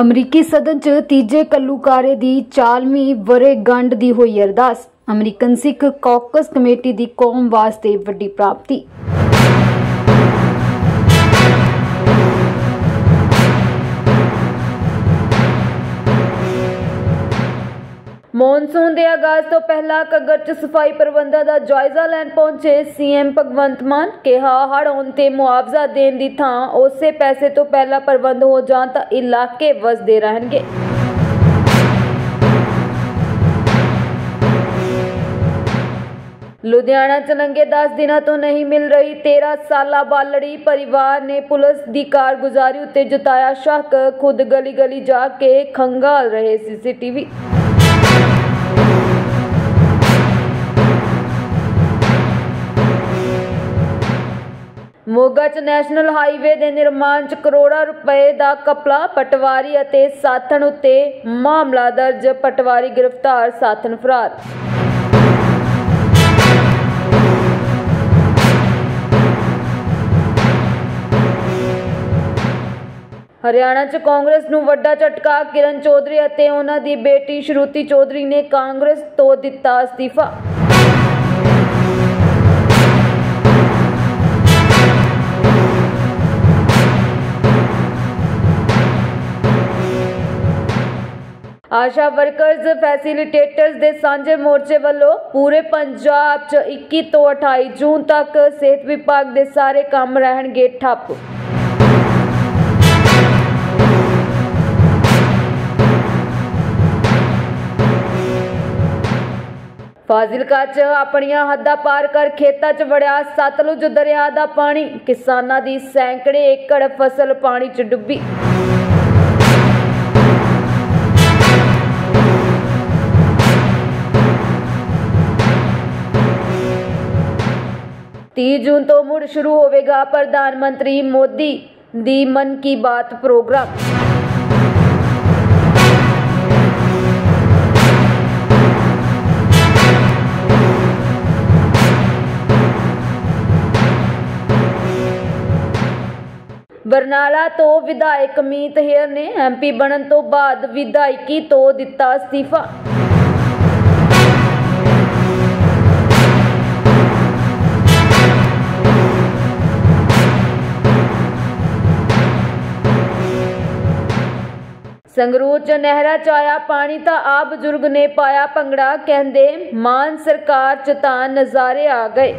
ਅਮਰੀਕੀ ਸਦਨ 'ਚ ਤੀਜੇ ਕੱਲੂਕਾਰੇ ਦੀ 40ਵੀਂ ਵਰੇਗੰਢ ਦੀ ਹੋਈ ਅਰਦਾਸ। ਅਮਰੀਕਨ ਸਿੱਖ ਕੌਕਸ ਕਮੇਟੀ ਦੀ ਕੌਮ ਵਾਸਤੇ ਵੱਡੀ ਪ੍ਰਾਪਤੀ। ਮੌਨਸੂਨ ਦੇ ਆਗਾਜ਼ ਤੋਂ ਪਹਿਲਾਂ ਕੱਗਰ 'ਚ ਸਫ਼ਾਈ ਪ੍ਰਬੰਧਾਂ ਦਾ ਜਾਇਜ਼ਾ ਲੈਣ ਪਹੁੰਚੇ ਸੀਐਮ ਭਗਵੰਤ ਮਾਨ। ਕਿਹਾ, ਹੜ੍ਹ ਆਉਣ ਤੇ ਮੁਆਵਜ਼ਾ ਦੇਣ ਦੀ ਥਾਂ ਉਸੇ ਪੈਸੇ ਤੋਂ ਪਹਿਲਾਂ ਪ੍ਰਬੰਧ ਹੋ ਜਾਣ ਤਾਂ ਇਲਾਕੇ ਵਸਦੇ ਰਹਿਣਗੇ। ਲੁਧਿਆਣਾ ਚ ਲੰਘੇ 10 ਦਿਨਾਂ ਤੋਂ ਨਹੀਂ ਮਿਲ ਰਹੀ 13 ਸਾਲਾ ਬਾਲੜੀ ਪਰਿਵਾਰ ਨੇ ਪੁਲਿਸ ਦੀ ਕਾਰਗੁਜ਼ਾਰੀ ਉੱਤੇ ਜਤਾਇਆ ਸ਼ੱਕ। ਖੁਦ ਗਲੀ ਗਲੀ ਜਾ ਕੇ ਖੰਗਾਲ ਰਹੇ ਸੀਸੀਟੀਵੀ। ਮੋਗਾ ਚ ਨੈਸ਼ਨਲ ਹਾਈਵੇ ਦੇ ਨਿਰਮਾਣ ਚ ਕਰੋੜਾਂ ਰੁਪਏ ਦਾ ਕਪਲਾ, ਪਟਵਾਰੀ ਅਤੇ ਸਾਥਣ ਉੱਤੇ ਮਾਮਲਾ ਦਰਜ, ਪਟਵਾਰੀ ਗ੍ਰਿਫਤਾਰ, ਸਾਥਣ ਫਰਾਰ। ਹਰਿਆਣਾ 'ਚ ਕਾਂਗਰਸ ਨੂੰ ਵੱਡਾ ਝਟਕਾ, ਕਿਰਨ ਚੌਧਰੀ ਅਤੇ ਉਹਨਾਂ ਦੀ ਬੇਟੀ ਸ਼ਰੂਤੀ ਚੌਧਰੀ ਨੇ ਕਾਂਗਰਸ ਤੋਂ ਦਿੱਤਾ ਅਸਤੀਫਾ। ਆਸ਼ਾ ਵਰਕਰਜ਼ ਫੈਸਿਲਿਟੇਟਰਸ ਦੇ ਸਾਂਝੇ ਮੋਰਚੇ ਵੱਲੋਂ ਪੂਰੇ ਪੰਜਾਬ 'ਚ 21 ਤੋਂ 28 ਜੂਨ ਤੱਕ ਸਿਹਤ ਵਿਭਾਗ ਦੇ ਸਾਰੇ ਕੰਮ ਰਹਿਣਗੇ ਠੱਪ। ਫਾਜ਼ਿਲਕਾ 'ਚ ਆਪਣੀਆਂ ਹੱਦਾਂ ਪਾਰ ਕਰ ਖੇਤਾਂ 'ਚ ਵੜਿਆ ਸਤਲੁਜ ਦਰਿਆ ਦਾ ਪਾਣੀ। ਕਿਸਾਨਾਂ ਦੀ ਸੈਂਕੜੇ ਏਕੜ ਫਸਲ ਪਾਣੀ 'ਚ ਡੁੱਬੀ। ਤੀਹ ਜੂਨ ਤੋਂ ਮੁੜ ਸ਼ੁਰੂ ਹੋਵੇਗਾ ਪ੍ਰਧਾਨ ਮੰਤਰੀ ਮੋਦੀ ਦੀ ਮਨ ਕੀ ਬਾਤ ਪ੍ਰੋਗਰਾਮ। ਬਰਨਾਲਾ ਤੋਂ ਵਿਧਾਇਕ ਮੀਤ ਹੇਰ ਨੇ ਐਮਪੀ ਬਣਨ ਤੋਂ ਬਾਅਦ ਵਿਧਾਇਕੀ ਤੋਂ ਦਿੱਤਾ ਅਸਤੀਫਾ। ਸੰਗਰੂਰ ਚ ਨਹਿਰਾਂ ਚ ਆਇਆ ਪਾਣੀ ਤਾਂ ਆ ਬਜ਼ੁਰਗ ਨੇ ਪਾਇਆ ਭੰਗੜਾ, ਕਹਿੰਦੇ ਮਾਨ ਸਰਕਾਰ ਚ ਤਾਂ ਨਜ਼ਾਰੇ ਆ ਗਏ।